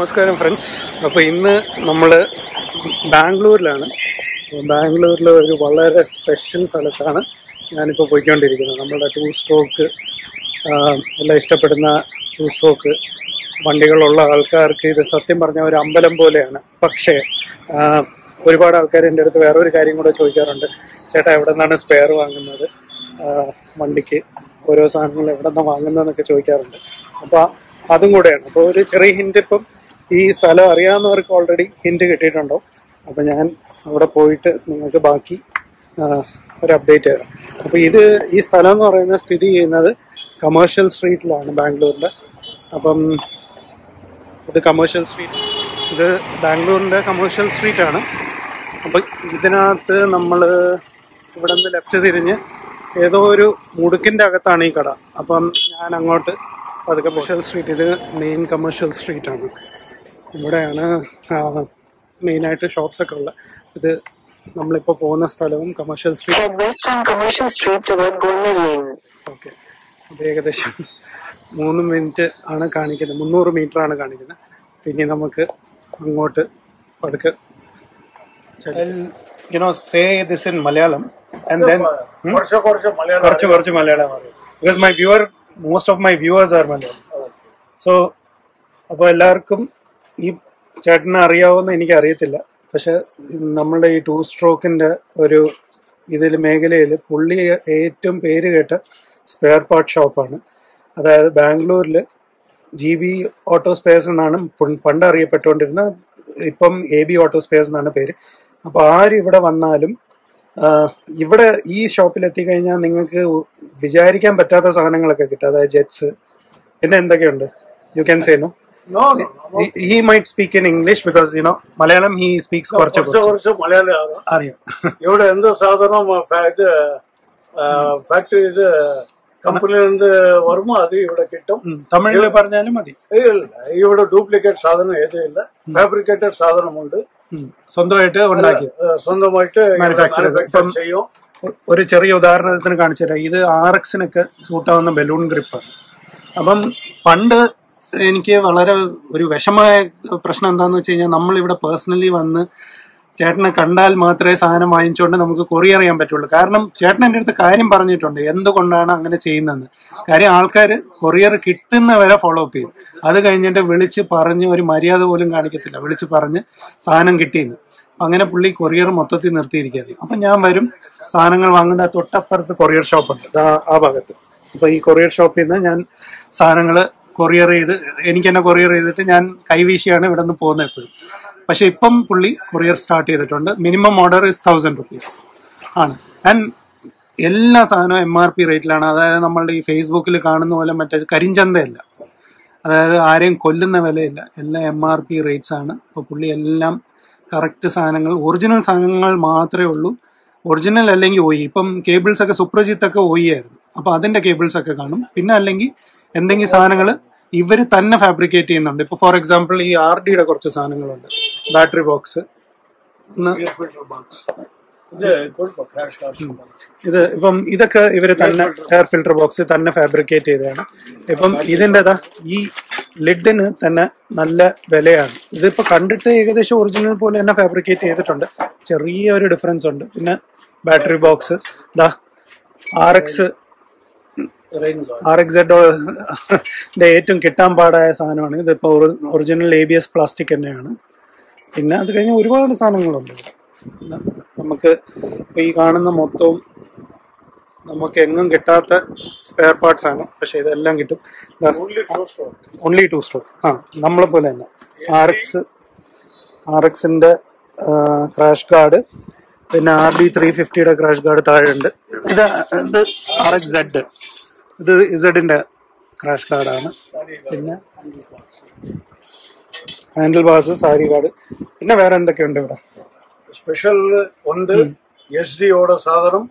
നമസ്കാരം ഫ്രണ്ട്സ് അപ്പോൾ ഇന്ന് നമ്മൾ ബാംഗ്ലൂരിലാണ്. ബാംഗ്ലൂരിൽ ഒരു വളരെ സ്പെഷ്യൽ സ്ഥലത്താണ് ഞാനിപ്പോൾ പോയിക്കൊണ്ടിരിക്കുന്നത്. നമ്മുടെ ടൂ സ്ട്രോക്ക് എല്ലാം ഇഷ്ടപ്പെടുന്ന ടൂ സ്ട്രോക്ക് വണ്ടികളുള്ള ആൾക്കാർക്ക് ഇത് സത്യം പറഞ്ഞ ഒരു അമ്പലം പോലെയാണ്. പക്ഷേ ഒരുപാട് ആൾക്കാർ എന്റെ അടുത്ത് വേറൊരു കാര്യം കൂടെ ചോദിക്കാറുണ്ട്. ചേട്ടാ എവിടെ നിന്നാണ് സ്പെയർ വാങ്ങുന്നത് വണ്ടിക്ക് ഓരോ സാധനങ്ങൾ എവിടെ നിന്നാണ് വാങ്ങുന്നതെന്നൊക്കെ ചോദിക്കാറുണ്ട്. അപ്പോൾ അതും കൂടെയാണ്. അപ്പോൾ ഒരു ചെറിയ ഹിന്റ് ഇപ്പം ഈ സ്ഥലം അറിയാവുന്നവർക്ക് ഓൾറെഡി ഹിന്റ് കിട്ടിയിട്ടുണ്ടോ? അപ്പം ഞാൻ അവിടെ പോയിട്ട് നിങ്ങൾക്ക് ബാക്കി ഒരു അപ്ഡേറ്റ് തരാം. അപ്പോൾ ഇത് ഈ സ്ഥലം എന്ന് പറയുന്ന സ്ഥിതി ചെയ്യുന്നത് കമേഴ്ഷ്യൽ സ്ട്രീറ്റിലാണ് ബാംഗ്ലൂരിന്റെ അപ്പം ഇത് കമേഴ്ഷ്യൽ സ്ട്രീറ്റ് ഇത് ബാംഗ്ലൂരിന്റെ കമേഴ്ഷ്യൽ സ്ട്രീറ്റ് ആണ്. അപ്പം ഇതിനകത്ത് നമ്മൾ ഇവിടെ നിന്ന് ലെഫ്റ്റ് തിരിഞ്ഞ് ഏതോ ഒരു മുടുക്കിന്റെ അകത്താണ് ഈ കട. അപ്പം ഞാൻ അങ്ങോട്ട് പതുക്കെ കമേഴ്ഷ്യൽ സ്ട്രീറ്റ് ഇത് മെയിൻ കമേഴ്ഷ്യൽ സ്ട്രീറ്റ് ആണ്. ഇവിടെയാണ് മെയിനായിട്ട് ഷോപ്സ് ഒക്കെ ഉള്ളത്. ഇത് നമ്മളിപ്പോൾ പോകുന്ന സ്ഥലവും commercial street Head west on Commercial Street toward okay അത് ഏകദേശം മൂന്ന് മിനിറ്റ് ആണ് കാണിക്കുന്നത്. മുന്നൂറ് മീറ്റർ ആണ് കാണിക്കുന്നത്. പിന്നെ നമുക്ക് അങ്ങോട്ട് പതുക്കെ you know say this in Malayalam and then കുറച്ച് കുറച്ച് മലയാളം കുറച്ച് Malayalam because my viewer most of my viewers are Malayalam so അപ്പോൾ എല്ലാവർക്കും ഈ ചേട്ടനെ അറിയാവുന്ന എനിക്ക് അറിയത്തില്ല പക്ഷെ നമ്മളുടെ ഈ ടൂ സ്ട്രോക്കിന്റെ ഒരു ഇതിൽ മേഖലയിൽ പുള്ളി ഏറ്റവും പേര് കേട്ട സ്പെയർ പാർട്ട് ഷോപ്പാണ്. അതായത് ബാംഗ്ലൂരിൽ ജി ബി ഓട്ടോ സ്പേസ് എന്നാണ് പണ്ട് അറിയപ്പെട്ടുകൊണ്ടിരുന്ന ഇപ്പം എ ബി ഓട്ടോ സ്പേസ് എന്നാണ് പേര്. അപ്പോൾ ആരിവിടെ വന്നാലും ഇവിടെ ഈ ഷോപ്പിൽ എത്തിക്കഴിഞ്ഞാൽ നിങ്ങൾക്ക് വിചാരിക്കാൻ പറ്റാത്ത സാധനങ്ങളൊക്കെ കിട്ടും. അതായത് ജെറ്റ്സ് പിന്നെ എന്തൊക്കെയുണ്ട്? You can say no no no he might speak in English because you know Malayalam he speaks കുറച്ച് കുറച്ച് കുറച്ച്. കുറച്ച് മലയാളം അറിയാം. ഇവിടെ എന്തോ സാധനം ഇത് ഫാക്ടറി ഇത് കമ്പനിയിൽ നിന്ന് വരുമോ അത് ഇവിടെ കിട്ടും. ഉം, തമിഴിൽ പറഞ്ഞാലും മതി. ഇല്ല ഇവിടെ ഡ്യൂപ്ലിക്കേറ്റ് സാധനം ഏതും ഇല്ല. ഫാബ്രിക്കേറ്റഡ് സാധനമുണ്ട്. സ്വന്തമായിട്ട് ഉണ്ടാക്കി. സ്വന്തമായിട്ട് മാനുഫാക്ചർ ചെയ്യും. ഒരു ചെറിയ ഉദാഹരണത്തിന് കാണിച്ചു തരാം ഇത് ആർ എക്സിനൊക്കെ സൂട്ടാവുന്ന ബലൂൺ ഗ്രിപ്പാണ് അപ്പം പണ്ട് എനിക്ക് വളരെ ഒരു വിഷമമായ പ്രശ്നം എന്താന്ന് വെച്ച് കഴിഞ്ഞാൽ നമ്മളിവിടെ പേഴ്സണലി വന്ന് ചേട്ടനെ കണ്ടാൽ മാത്രമേ സാധനം വാങ്ങിച്ചുകൊണ്ട് നമുക്ക് കൊറിയർ ചെയ്യാൻ പറ്റുള്ളൂ. കാരണം ചേട്ടൻ എന്റെ അടുത്ത് കാര്യം പറഞ്ഞിട്ടുണ്ട്. എന്തുകൊണ്ടാണ് അങ്ങനെ ചെയ്യുന്നതെന്ന്. കാര്യം ആൾക്കാർ കൊറിയർ കിട്ടുന്ന വരെ ഫോളോ അപ്പ് ചെയ്യും. അത് കഴിഞ്ഞിട്ട് വിളിച്ച് പറഞ്ഞ് ഒരു മര്യാദ പോലും കാണിക്കത്തില്ല. വിളിച്ച് പറഞ്ഞ് സാധനം കിട്ടിയെന്ന്. അങ്ങനെ പുള്ളി കൊറിയർ മൊത്തത്തിൽ നിർത്തിയിരിക്കുകയാണ് അപ്പൊ ഞാൻ വരും സാധനങ്ങൾ വാങ്ങുന്ന തൊട്ടപ്പുറത്ത് കൊറിയർ ഷോപ്പുണ്ട് ആ ഭാഗത്ത്. അപ്പൊ ഈ കൊറിയർ ഷോപ്പിൽ നിന്ന് ഞാൻ സാധനങ്ങൾ കൊറിയർ ചെയ്ത് എനിക്ക് തന്നെ കൊറിയർ ചെയ്തിട്ട് ഞാൻ കൈവീശിയാണ് ഇവിടെ നിന്ന് പോകുന്നത് എപ്പോഴും. പക്ഷെ ഇപ്പം പുള്ളി കൊറിയർ സ്റ്റാർട്ട് ചെയ്തിട്ടുണ്ട്. Minimum order is thousand rupees ആണ്. ആൻഡ് എല്ലാ സാധനവും എം ആർ പി റേറ്റിലാണ് അതായത് നമ്മളുടെ ഈ ഫേസ്ബുക്കിൽ കാണുന്ന പോലെ മറ്റേ കരിഞ്ചന്തയല്ല. അതായത് ആരെയും കൊല്ലുന്ന വിലയില്ല. എല്ലാം എം ആർ പി റേറ്റ്സ് ആണ്. അപ്പോൾ പുള്ളി എല്ലാം കറക്റ്റ് സാധനങ്ങൾ ഒറിജിനൽ സാധനങ്ങൾ മാത്രമേ ഉള്ളൂ. ഒറിജിനൽ അല്ലെങ്കിൽ ഒയി ഇപ്പം കേബിൾസ് ഒക്കെ സുപ്രജിത്ത് ഒക്കെ ഒയി ആയിരുന്നു. അപ്പോൾ അതിന്റെ കേബിൾസ് ഒക്കെ കാണും. പിന്നെ അല്ലെങ്കിൽ എന്തെങ്കിലും സാധനങ്ങൾ ഇവർ തന്നെ ഫാബ്രിക്കേറ്റ് ചെയ്യുന്നുണ്ട്. ഇപ്പൊ ഫോർ എക്സാമ്പിൾ ഈ ആർ ഡിയുടെ കുറച്ച് സാധനങ്ങളുണ്ട്. ബാറ്ററി ബോക്സ് ഇത് ഇപ്പം ഇതൊക്കെ ഇവർ തന്നെ എയർ ഫിൽട്ടർ ബോക്സ് തന്നെ ഫാബ്രിക്കേറ്റ് ചെയ്തതാണ്. ഇപ്പം ഇതിന്റെതാ ഈ ലിഡിന് തന്നെ നല്ല വിലയാണ്. ഇതിപ്പോ കണ്ടിട്ട് ഏകദേശം ഒറിജിനൽ പോലെ തന്നെ ഫാബ്രിക്കേറ്റ് ചെയ്തിട്ടുണ്ട്. ചെറിയ ഒരു ഡിഫറൻസ് ഉണ്ട്. പിന്നെ ബാറ്ററി ബോക്സ് ദാ R X R X Z ഏറ്റവും കിട്ടാൻ പാടായ സാധനമാണ്. ഇതിപ്പോ original A B S plastic തന്നെയാണ്. പിന്നെ അത് കഴിഞ്ഞ് ഒരുപാട് സാധനങ്ങളുണ്ട് നമുക്ക് ഇപ്പൊ ഈ കാണുന്ന മൊത്തവും നമുക്ക് എങ്ങും കിട്ടാത്ത സ്പെയർ പാർട്സ് ആണ്. പക്ഷെ ഇതെല്ലാം കിട്ടും. ഓൺലി ടു സ്ട്രോക്ക് ആ നമ്മളെ പോലെ തന്നെ. ആർ എക്സ് ആർ എക്സിന്റെ ക്രാഷ് ഗാർഡ് പിന്നെ ആർ ഡി ത്രീ ഫിഫ്റ്റിയുടെ ക്രാഷ് ഗാർഡ് താഴെയുണ്ട്. ഇത് ഇത് ആർ എക്സ് സെഡ് ഇത് ഇസഡിൻ്റെ ക്രാഷ് കാർഡാണ് പിന്നെ ഹാൻഡിൽ ബാസ് സാരി കാർഡ് പിന്നെ വേറെ എന്തൊക്കെയുണ്ട് ഇവിടെ? സ്പെഷ്യൽ ഉണ്ട് എസ് ഡിയോടെ സാധനം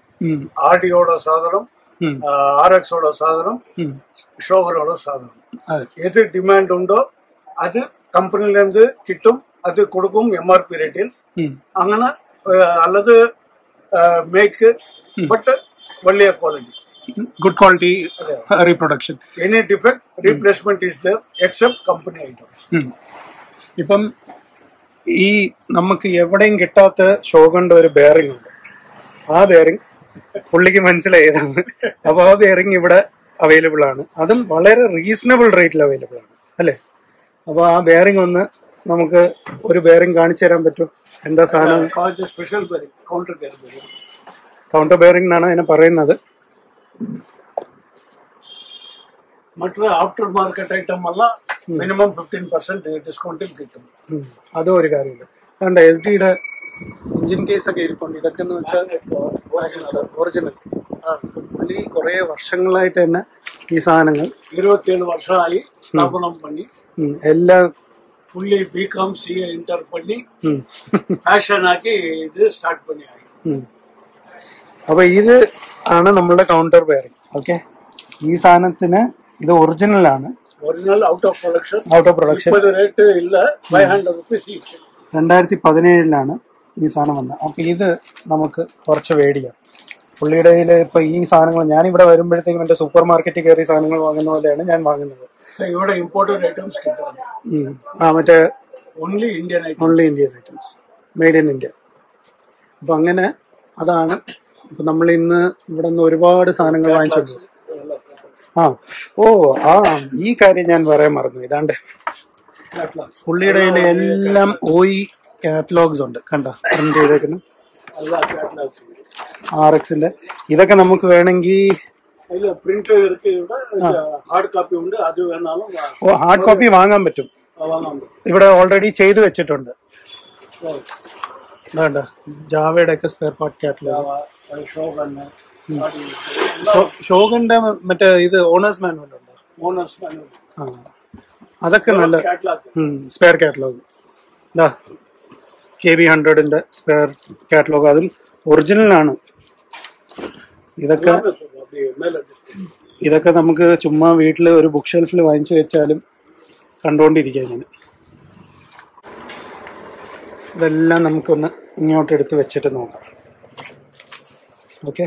ആർ ഡിയോടെ സാധനം ஆர் எக்ஸோட சாதனம் ஷோவரோட சாதனம் எது டிமாண்ட் உண்டோ அது கம்பெனிலேருந்து கிட்டும் அது கொடுக்கும் எம்ஆர்பி ரேட்டில் அங்கே அல்லது make but வள்ளிய quality good quality yeah. Uh, reproduction. Any defect, replacement is there except company items. Hmm. ഇപ്പം ഈ നമുക്ക് എവിടെയും കിട്ടാത്ത ഷോഗണ്ട ഒരു ബെയറിംഗ് ഉണ്ട്. ആ ബെയറിംഗ് പുള്ളിക്ക് മനസ്സിലായതാണ്. അപ്പോൾ ആ ബെയറിംഗ് ഇവിടെ അവൈലബിൾ ആണ്. അതും വളരെ റീസണബിൾ റേറ്റിൽ അവൈലബിൾ ആണ്. അല്ലേ? അപ്പോൾ ആ ബെയറിംഗ് ഒന്ന് നമുക്ക് ഒരു ബെയറിംഗ് കാണിച്ചു തരാൻ പറ്റും. എന്താ സാധനം? കൗണ്ടർ ബെയറിംഗ് എന്നാണ് അതിനെ പറയുന്നത്. மற்ற ஆஃப்டர் മാർക്കറ്റ് ഐറ്റം எல்லாம் മിനിമം ഫിഫ്റ്റീൻ പെർസെന്റ് ഡിസ്കൗണ്ടിൽ കിട്ടും. അതും ഒരു കാര്യമുണ്ട് അതുകൊണ്ട് എസ് ഡിയുടെ എഞ്ചിൻ കേസ് ഒക്കെ ഇരിപ്പുണ്ട്. ഇതൊക്കെ എന്ന് വെച്ചാൽ ഒറിജിനൽ പുള്ളി കുറെ വർഷങ്ങളായിട്ട് തന്നെ ഈ സാധനങ്ങൾ ഇരുപത്തിയേഴ് വർഷമായി സ്ഥാപനം പണി. എല്ലാം പുള്ളി ബി കോം സി ഇന്റർ പണി. ഫാഷൻ ആക്കി ഇത് സ്റ്റാർട്ട് പണിയായി. അപ്പൊ ഇത് ആണ് നമ്മുടെ കൗണ്ടർ പെയറിംഗ് ഓക്കെ ഈ സാധനത്തിന് ഇത് ഒറിജിനൽ ആണ്. Original out of production out of production rate ഇല്ല. രണ്ടായിരത്തി പതിനേഴിലാണ് ഈ സാധനം വന്നത്. അപ്പൊ ഇത് നമുക്ക് കുറച്ച് വേടിയാ പുള്ളിയുടെ കയ്യിൽ ഇപ്പൊ ഈ സാധനങ്ങൾ ഞാൻ ഇവിടെ വരുമ്പോഴത്തേക്കും എന്റെ സൂപ്പർ മാർക്കറ്റിൽ കയറി സാധനങ്ങൾ വാങ്ങുന്ന പോലെയാണ് ഞാൻ വാങ്ങുന്നത്. ഇവിടെ ഇമ്പോർട്ടഡ് ഐറ്റംസ് കിട്ടാൻ ആ മറ്റേ only Indian only Indian items made in India അപ്പൊ അങ്ങനെ അതാണ് അപ്പൊ നമ്മൾ ഇന്ന് ഇവിടെ നിന്ന് ഒരുപാട് സാധനങ്ങൾ വാങ്ങിച്ചു ആ ഓ ആ ഈ കാര്യം ഞാൻ പറയാൻ മറന്നു. ഇതാണ്ട് പുള്ളിയുടെ എല്ലാം ഓയി കാറ്റലോഗ്സ് ഉണ്ട്. കണ്ട? പ്രിന്റ് ചെയ്തേക്കുന്ന ആർ എക്സിന്റെ ഇതൊക്കെ നമുക്ക് വേണമെങ്കിൽ ഓ ഹാർഡ് കോപ്പി വാങ്ങാൻ പറ്റും. ഇവിടെ ഓൾറെഡി ചെയ്തു വെച്ചിട്ടുണ്ട്. വേണ്ട ജാവയുടെ ഒക്കെ സ്പെയർ പാർട്ട് കാറ്റലോഗ് ഷോഗന്റെ മറ്റേ ഇത് ഓണേഴ്സ് മാനുവൽ ഉണ്ട്? ഓണേഴ്സ് ആ. അതൊക്കെ നല്ല സ്പെയർ കാറ്റലോഗ് ഇതാ കെ ബി ഹൺഡ്രഡിന്റെ സ്പെയർ കാറ്റലോഗ് അതും ഒറിജിനൽ ആണ്. ഇതൊക്കെ ഇതൊക്കെ നമുക്ക് ചുമ്മാ വീട്ടിൽ ഒരു ബുക്ക് ഷെൽഫിൽ വാങ്ങിച്ചു വെച്ചാലും കണ്ടുകൊണ്ടിരിക്കാം ഇങ്ങനെ. ഇതെല്ലാം നമുക്കൊന്ന് ഇങ്ങോട്ട് എടുത്ത് വെച്ചിട്ട് നോക്കാം. ഓക്കെ?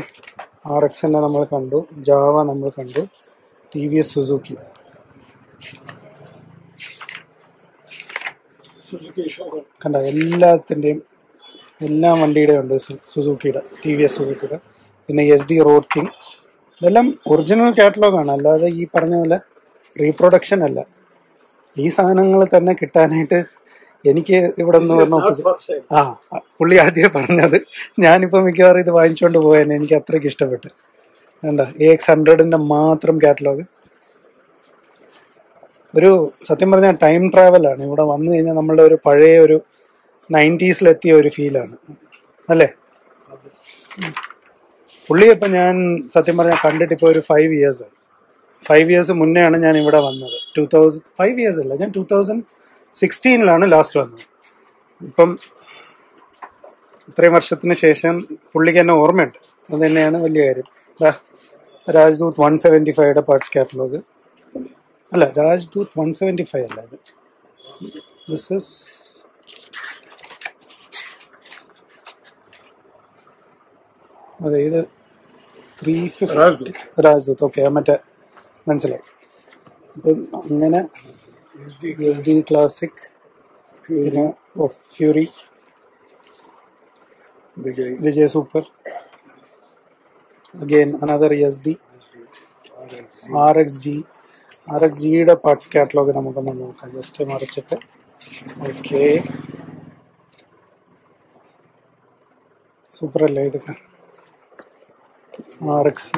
ആർ എക്സ് തന്നെ നമ്മൾ കണ്ടു ജാവ നമ്മൾ കണ്ടു ടി വി എസ് സുസുക്കി കണ്ട? എല്ലാത്തിന്റെയും എല്ലാ വണ്ടിയുടെ ഉണ്ട് സുസുക്കിയുടെ ടി വി എസ് സുസുക്കിയുടെ പിന്നെ എസ് ഡി റോഡ് കിങ് ഇതെല്ലാം ഒറിജിനൽ കാറ്റലോഗാണ് അല്ലാതെ ഈ പറഞ്ഞ പോലെ റീപ്രൊഡക്ഷൻ അല്ല. ഈ സാധനങ്ങൾ തന്നെ കിട്ടാനായിട്ട് എനിക്ക് ഇവിടെ നിന്ന് പറഞ്ഞു. ആ പുള്ളി ആദ്യമേ പറഞ്ഞത് ഞാനിപ്പോൾ മിക്കവാറും ഇത് വാങ്ങിച്ചുകൊണ്ട് പോയാൽ എനിക്ക് അത്രയ്ക്ക് ഇഷ്ടപ്പെട്ട്. വേണ്ട എ എക്സ് ഹൺഡ്രഡിന്റെ മാത്രം കാറ്റലോഗ് ഒരു സത്യം പറഞ്ഞാൽ ടൈം ട്രാവൽ ആണ്. ഇവിടെ വന്നു കഴിഞ്ഞാൽ നമ്മളുടെ ഒരു പഴയ ഒരു നയന്റീസിലെത്തിയ ഒരു ഫീലാണ് അല്ലേ? പുള്ളിയപ്പം ഞാൻ സത്യം പറഞ്ഞാൽ കണ്ടിട്ട് ഇപ്പോൾ ഒരു ഫൈവ് ഇയേഴ്സ് ഫൈവ് ഇയേഴ്സ് മുന്നേയാണ് ഞാൻ ഇവിടെ വന്നത്. ടൂ തൗസൻഡ് ഫൈവ് ഇയേഴ്സ് അല്ല ഞാൻ ടൂ തൗസൻഡ് സിക്സ്റ്റീനിലാണ് ലാസ്റ്റ് വന്നത്. ഇപ്പം ഇത്രയും വർഷത്തിന് ശേഷം പുള്ളിക്ക് എന്നെ ഓർമ്മയുണ്ട്. അത് തന്നെയാണ് വലിയ കാര്യം. രാജ്ദൂത്ത് രാജ്ദൂത് വൺ സെവന്റി ഫൈവയുടെ പാർട്സ് കാറ്റലോഗ് അല്ല രാജ്ദൂത് വൺ സെവന്റി ഫൈവ് അല്ല ഇത് ദിസ് ഇസ് അതെ ഇത് three fifty Rajdoot Rajdoot okay മറ്റേ മനസ്സിലായി. അപ്പം അങ്ങനെ എസ് ഡി ക്ലാസിക് പിന്നെ ഓ fury Vijay Vijay super again another S D R X G R X ജിയുടെ പാർട്സ് കാറ്റലോഗ് നമുക്കൊന്ന് നോക്കാം. ജസ്റ്റ് മറിച്ചിട്ട്. ഓക്കെ സൂപ്പർ അല്ലേ ഇതൊക്കെ? ആർ എക്സ്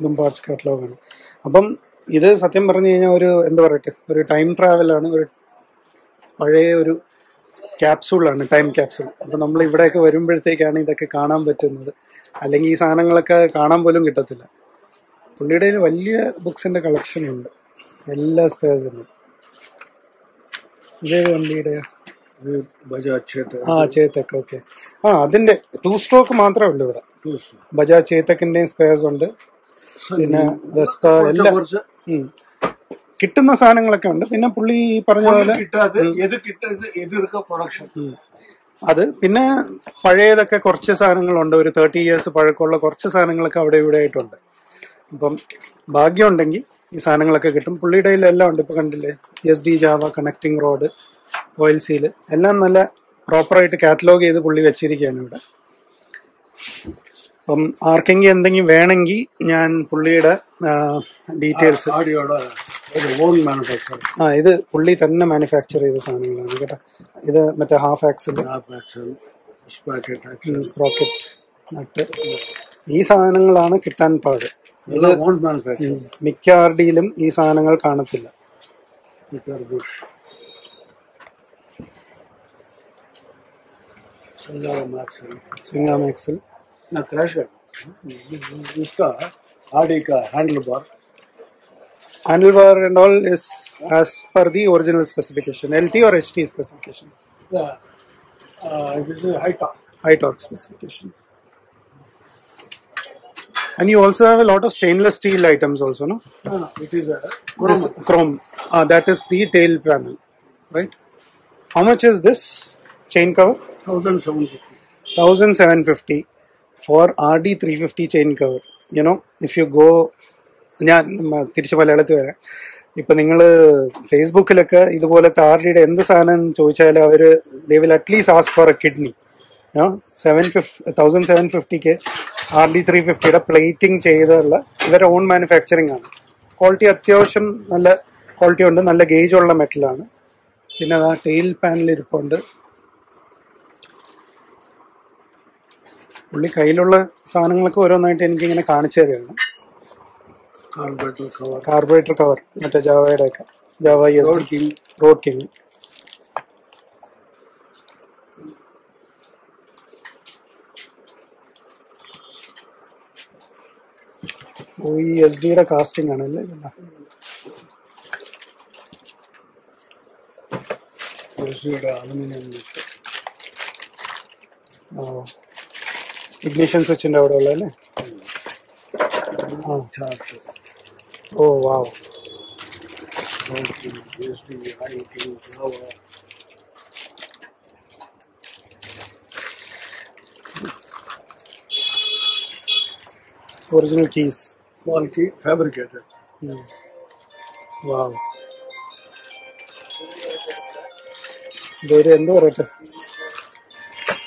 ഇതും പാർട്സ് കാറ്റലോഗാണ് അപ്പം ഇത് സത്യം പറഞ്ഞു കഴിഞ്ഞാൽ ഒരു എന്താ പറയട്ടെ ഒരു ടൈം ട്രാവലാണ് ഒരു പഴയ ഒരു ക്യാപ്സൂളാണ് ടൈം ക്യാപ്സൂൾ അപ്പം നമ്മൾ ഇവിടെയൊക്കെ വരുമ്പോഴത്തേക്കാണ് ഇതൊക്കെ കാണാൻ പറ്റുന്നത്. അല്ലെങ്കിൽ ഈ സാധനങ്ങളൊക്കെ കാണാൻ പോലും കിട്ടത്തില്ല. പുള്ളിയുടെ വലിയ ബുക്സിന്റെ കളക്ഷൻ ഉണ്ട്. എല്ലാ സ്പേഴ്സിനും ഇതേ വണ്ടിയുടെ ആ ചേത്തക്ക് ഓക്കെ ആ അതിന്റെ ടു സ്ട്രോക്ക് മാത്രമേ ഉള്ളൂ ഇവിടെ. ബജാജ് ചേത്തക്കിന്റെയും സ്പേസ് ഉണ്ട്. പിന്നെ വെസ്പ എല്ലാം. കിട്ടുന്ന സാധനങ്ങളൊക്കെ ഉണ്ട്. പിന്നെ പുള്ളി ഈ പറഞ്ഞ പോലെ പ്രൊഡക്ഷൻ അത് പിന്നെ പഴയതൊക്കെ കുറച്ച് സാധനങ്ങളുണ്ട്. ഒരു തേർട്ടി ഇയേഴ്സ് പഴക്കമുള്ള കുറച്ച് സാധനങ്ങളൊക്കെ അവിടെ ഇവിടെ ആയിട്ടുണ്ട്. അപ്പം ഭാഗ്യമുണ്ടെങ്കിൽ ഈ സാധനങ്ങളൊക്കെ കിട്ടും. പുള്ളിയുടെ എല്ലാം ഉണ്ട്. ഇപ്പൊ കണ്ടില്ലേ? S D Jawa connecting rod oil seal എല്ലാം നല്ല പ്രോപ്പറായിട്ട് കാറ്റലോഗ് ചെയ്ത് പുള്ളി വെച്ചിരിക്കുകയാണ് ഇവിടെ. അപ്പം ആർക്കെങ്കിലും എന്തെങ്കിലും വേണമെങ്കിൽ ഞാൻ പുള്ളിയുടെ ഡീറ്റെയിൽസ് ആ ഇത് പുള്ളി തന്നെ മാനുഫാക്ചർ ചെയ്ത സാധനങ്ങളാണ്. കേട്ടോ ഇത് മറ്റേ ഹാഫ് ആക്സിൽ സ്പ്രോക്കറ്റ് നട്ട്. ഈ സാധനങ്ങളാണ് കിട്ടാൻ പാട്. മിക്ക ആർഡിയിലും ഈ സാധനങ്ങൾ കാണത്തില്ല. സ്വിംഗാമാക്സിൽ ना क्रैश कर इसका आरडी का handlebar and all is as per the original specification, LT or HT specification. और HT specification high high torque. Specification. And you also have a lot of stainless steel items also no, no, it is it is chrome, this chrome. Uh, that is the tail panel right? How much is this chain cover? 1750 1750 for RD 350 chain cover. You know if you go ഞാൻ മ- തിരിച്ച് മലയാളത്തിൽ വരാം. ഇപ്പൊ നിങ്ങൾ ഫേസ്ബുക്കിലൊക്കെ ഇതുപോലത്തെ R ഡിയുടെ എന്ത് സാധനം ചോദിച്ചാലും അവർ they will at least ask for a kidney seven fifty thousand seven ഫിഫ്റ്റിക്ക് R D three ഫിഫ്റ്റിയുടെ പ്ലേറ്റിംഗ് ചെയ്തുള്ള ഇവരുടെ ഓൺ മാനുഫാക്ചറിങ് ആണ്. ക്വാളിറ്റി അത്യാവശ്യം നല്ല ക്വാളിറ്റി ഉണ്ട് നല്ല ഗേജ് ഉള്ള മെറ്റലാണ് പിന്നെ ആ ടെയിൽ പാനൽ ഇരിപ്പുണ്ട്. പുള്ളി കയ്യിലുള്ള സാധനങ്ങളൊക്കെ ഓരോന്നായിട്ട് എനിക്കിങ്ങനെ കാണിച്ചു തരുകയാണ്. കാർബറേറ്റർ കവർ മറ്റേ ജാവയുടെ ഒക്കെ ജാവ എസ് റോഡ് കിങ് ഓ ഈ എസ് ഡിയുടെ കാസ്റ്റിംഗ് ആണല്ലേ ഇതെല്ലാം യുടെ അലുമിനിയം അല്ലേ ഓ. ఇగ్నిషన్ స్విచ్ ఉండేవాడు వాళ్ళని ఓ wow original keys. All key fabricated. Mm. Wow.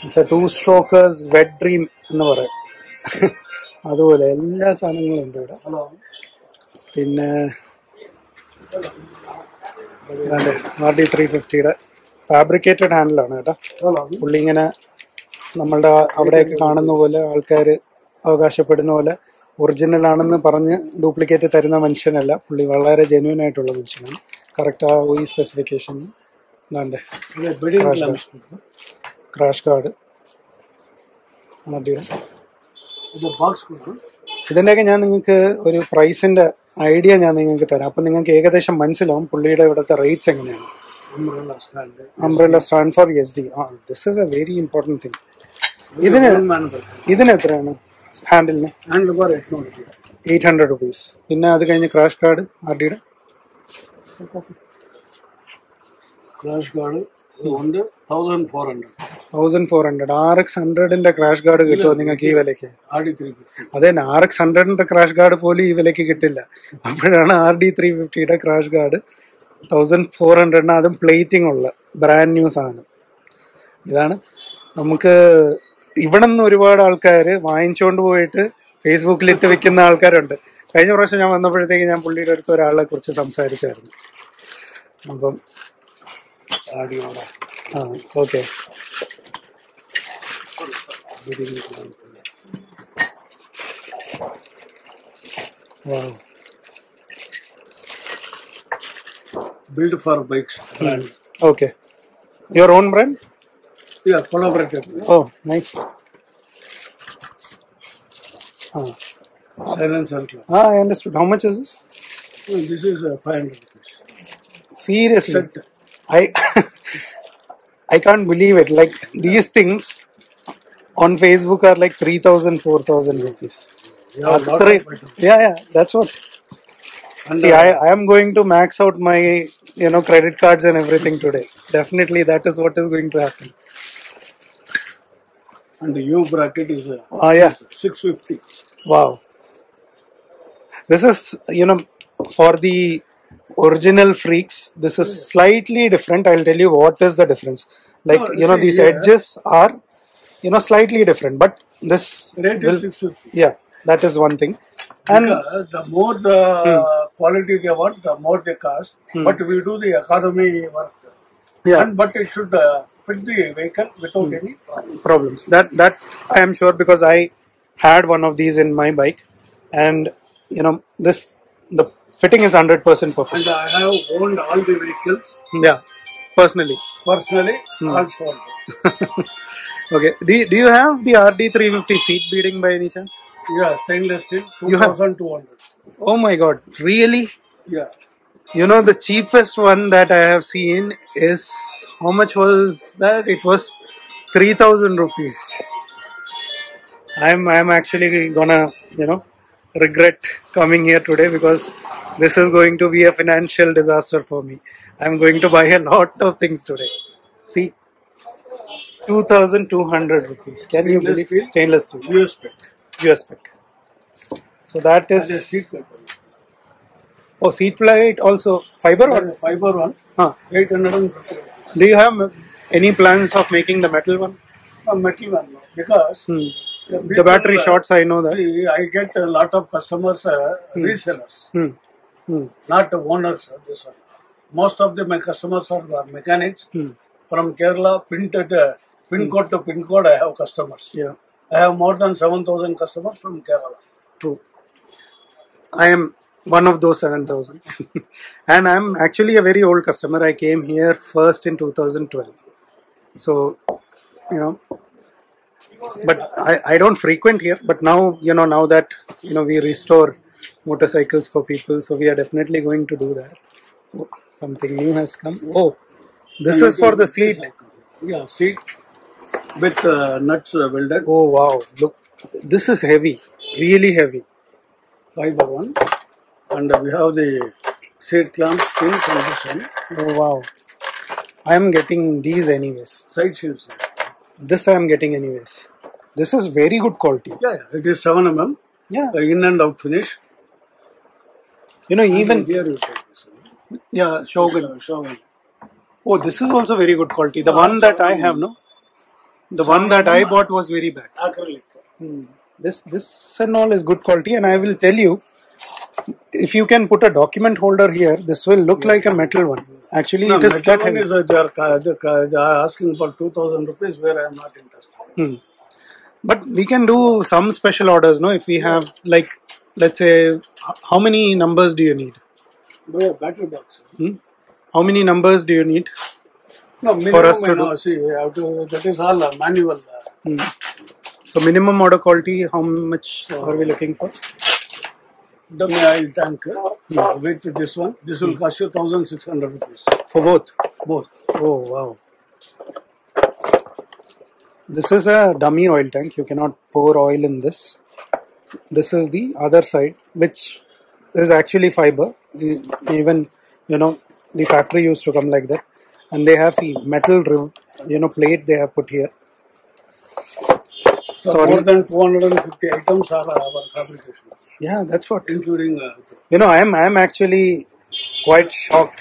It's a two-strokers wet dream എന്ന് പറയാം. അതുപോലെ എല്ലാ സാധനങ്ങളും ഉണ്ട് ഇവിടെ. പിന്നെ ആർ ഡി ത്രീ ഫിഫ്റ്റിയുടെ ഫാബ്രിക്കേറ്റഡ് ഹാൻഡിലാണ് കേട്ടോ. പുള്ളി ഇങ്ങനെ നമ്മളുടെ അവിടെയൊക്കെ കാണുന്ന പോലെ ആൾക്കാർ അവകാശപ്പെടുന്ന പോലെ ഒറിജിനൽ ആണെന്ന് പറഞ്ഞ് ഡ്യൂപ്ലിക്കേറ്റ് തരുന്ന മനുഷ്യനല്ല. പുള്ളി വളരെ ജെന്യൂൻ ആയിട്ടുള്ള മനുഷ്യനാണ്. കറക്റ്റ് ആ ഈ സ്പെസിഫിക്കേഷൻ എന്താണ്ട് ക്രാഷ് കാർഡ് മധുരം. ഇതിന്റെയൊക്കെ ഞാൻ നിങ്ങൾക്ക് ഒരു പ്രൈസിന്റെ ഐഡിയ ഞാൻ നിങ്ങൾക്ക് തരാം. അപ്പം നിങ്ങൾക്ക് ഏകദേശം മനസ്സിലാവും പുള്ളിയുടെ ഇവിടുത്തെ റേറ്റ്സ് എങ്ങനെയാണ്. Umbrella stand for S D ആ this is a very important thing ഇതിന് ഇതിന് എത്രയാണ് ഹാൻഡിലിന് എയ്റ്റ് ഹൺഡ്രഡ് റുപ്പീസ് പിന്നെ അത് കഴിഞ്ഞ് ക്രാഷ് കാർഡ് ആർ ഡിയുടെ ക്രാഷ് കാർഡ് അതുകൊണ്ട് thousand four hundred thousand four hundred R crash guard കിട്ടുമോ നിങ്ങൾക്ക് ഈ വിലക്ക് അതെ തന്നെ ആർ എക്സ് ഹൺഡ്രഡിന്റെ ക്രാഷ് ഗാർഡ് പോലും ഈ വിലക്ക് കിട്ടില്ല. അപ്പോഴാണ് ആർ ഡി ത്രീ ഫിഫ്റ്റിയുടെ ക്രാഷ് ഗാർഡ് തൗസൻഡ് ഫോർ ഹൺഡ്രഡിന് അതും പ്ലേറ്റിംഗ് ഉള്ള ബ്രാൻഡ് ന്യൂ സാധനം. ഇതാണ്. നമുക്ക് ഇവിടെ നിന്ന് ഒരുപാട് ആൾക്കാർ വാങ്ങിച്ചുകൊണ്ട് പോയിട്ട് ഫേസ്ബുക്കിൽ ഇട്ട് വെക്കുന്ന ആൾക്കാരുണ്ട്. കഴിഞ്ഞ പ്രാവശ്യം ഞാൻ വന്നപ്പോഴത്തേക്ക് ഞാൻ പുള്ളിയുടെ അടുത്ത് ഒരാളെ കുറിച്ച് സംസാരിച്ചായിരുന്നു. അപ്പം ஆடியோட oh, Wow. Built for bikes brand. Okay. Your own brand? Yeah, collaborated. Oh, nice. Ah. Silence and clock. Ah, I understood. How much is this? This is uh, 500 rupees. Seriously? I I can't believe it. Like these things on Facebook are like 3,000, 4,000 rupees. Yeah, lot of Three- items. yeah, yeah, that's what. And See, I, I am going to max out my you know credit cards and everything today. Definitely, that is what is going to happen. and the U bracket is uh, Ah, yeah. 650. Wow. This is, you know, for the original freaks this is slightly different. I'll tell you what is the difference. Like No, you know see, these here- edges are you know slightly different but this will, yeah that is one thing. And Because the more the hmm. quality they want, the more they cost. Hmm. But we do the economy work. yeah. And, but it should uh, fit the vehicle without hmm. any problem. problems. That that i am sure because i had one of these in my bike. And you know this the fitting is 100% perfect. And I have owned all the vehicles. Yeah personally. Personally, hmm. also. okay. Do you, do you have the rd350 seat beading by any chance? Yeah, stainless steel, You have- 2200. oh my god. Really? Yeah. you know the cheapest one that i have seen is how much was that? It was 3000 rupees. I'm i'm actually gonna you know regret coming here today because this is going to be a financial disaster for me i'm going to buy a lot of things today see 2200 rupees can you Stainless believe steel? stainless steel US spec. us spec so that is. And a is seat oh seat plate also fiber a fiber one, huh. 850. Do you have any plans of making the metal one? A metal one. Because Hmm. The, battery uh, shorts, I know that. See, I get a lot of customers, uh, resellers, Hmm. Hmm. not owners this one. Most of the my customers are uh, mechanics Hmm. from Kerala, pin to pin code to pin code. I have customers. Yeah, I have more than 7,000 customers from Kerala. true. I am one of those 7000. and I'm actually a very old customer. I came here first in 2012. So, you know, but I, I don't frequent here. But now, you know, now that, you know, we restore motorcycles for people, so we are definitely going to do that. Oh, something new has come. Oh, this is for the seat. Yeah, seat with uh, nuts uh, welded. Oh wow! Look, this is heavy, really heavy. fiber one, and we have the seat clamp pins, on this one. Oh wow! I am getting these anyways. Side shields. This I am getting anyways. This is very good quality. Yeah, yeah, it is 7 mm, Yeah, the in and out finish. you know even here you take this one. yeah Shogun. Shogun. Oh, this is also very good quality. The one that I have, no, the one that I bought was very bad. Acrylic. Hmm. This this and all is good quality, and I will tell you, if you can put a document holder here, this will look like a metal one. Actually, No, it is that heavy. is, uh, they, are, they, are asking for 2000 rupees where I am not interested. Hmm. But we can do some special orders, no? If we have like, let's say, how many numbers do you need? Do a battery box. Hmm? How many numbers do you need? No, minimum, us to you do- know, see, to, that is all uh, manual. Uh, Hmm. So minimum order quality, how much are we looking for? Dummy oil tank uh, with this one. This will cost you 1600 rupees. For both? Both. Oh wow! This is a dummy oil tank. You cannot pour oil in this. This is the other side, which is actually fiber. Even you know the factory used to come like that, and they have see metal you know plate they have put here. So Sorry. more than 250 items are our fabrication, Yeah, that's what including uh, you know. I am I am actually quite shocked.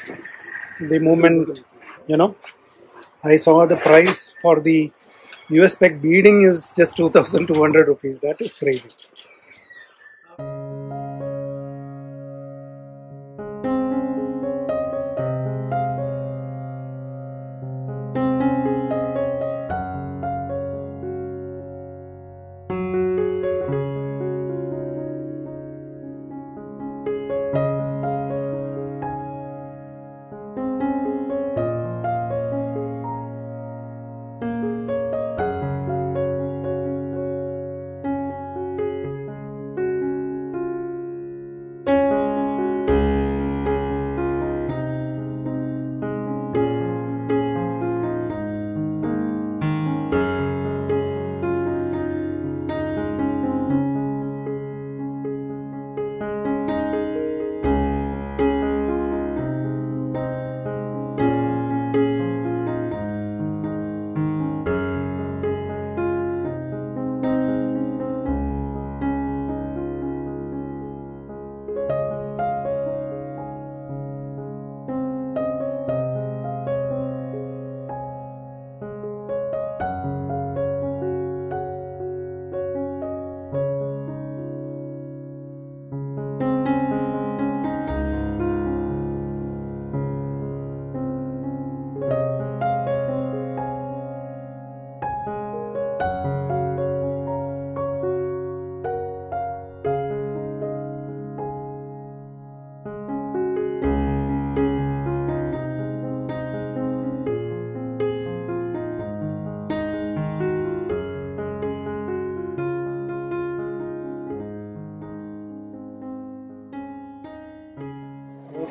The moment you know, I saw the price for the US spec beading is just two thousand two hundred rupees. That is crazy.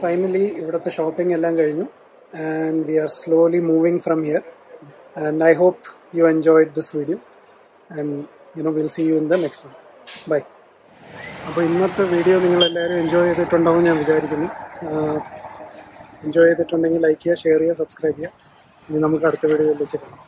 Finally ഇവിടുത്തെ shopping എല്ലാം കഴിഞ്ഞു. And we are slowly moving from here and I hope you enjoyed this video and you know will see you in the next one bye അപ്പോൾ ഇന്നത്തെ video നിങ്ങളെല്ലാവരും enjoy ചെയ്തിട്ടുണ്ടാവും ഞാൻ വിചാരിക്കുന്നു. Enjoy ചെയ്തിട്ടുണ്ടെങ്കിൽ ലൈക്ക് ചെയ്യുക ഷെയർ ചെയ്യുക സബ്സ്ക്രൈബ് ചെയ്യുക. ഇനി നമുക്ക് അടുത്ത വെച്ച് കാണാം.